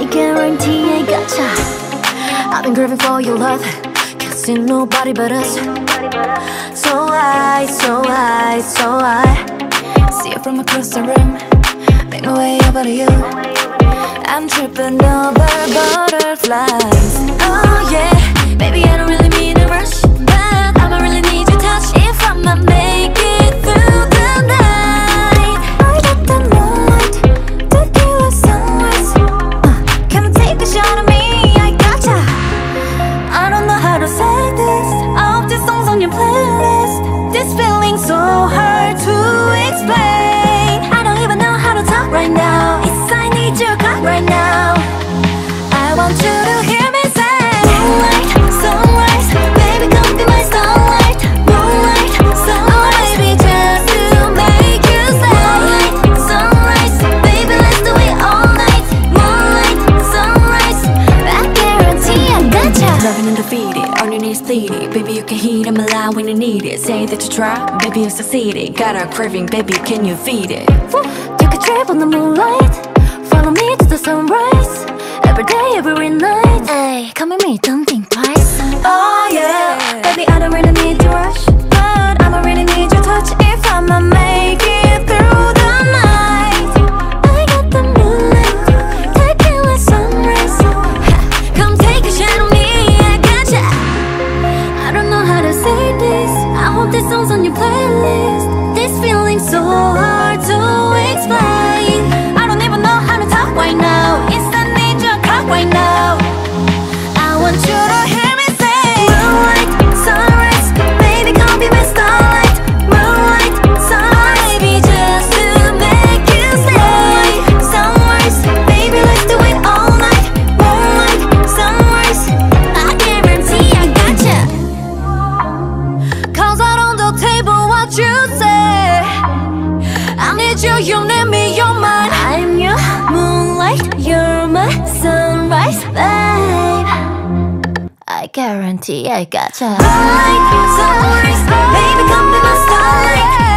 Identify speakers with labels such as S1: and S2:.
S1: I guarantee I gotcha. I've been craving for your love. Can't see nobody but us. So I, so I, so I See you from across the room. Make my way over to you. I'm tripping over butterflies. Oh yeah.
S2: Defeated, on your knees pleading Baby you can heat, I'm alive when you need it. Say that you try, baby you succeeded Got a craving, baby can you feed it?
S1: Woo. Take a trip on the moonlight. Follow me to the sunrise. Every day, every night. Hey, come with me, don't think twice. Oh yeah, baby I don't really need to This song's on your playlist. This feeling's so hard to explain. I don't even know how to talk right now. It's the ninja clock right now. I want you need you, you need me, you're mine. I'm your moonlight, you're my sunrise, babe. I guarantee I gotcha Moonlight, sunrise, baby come be my starlight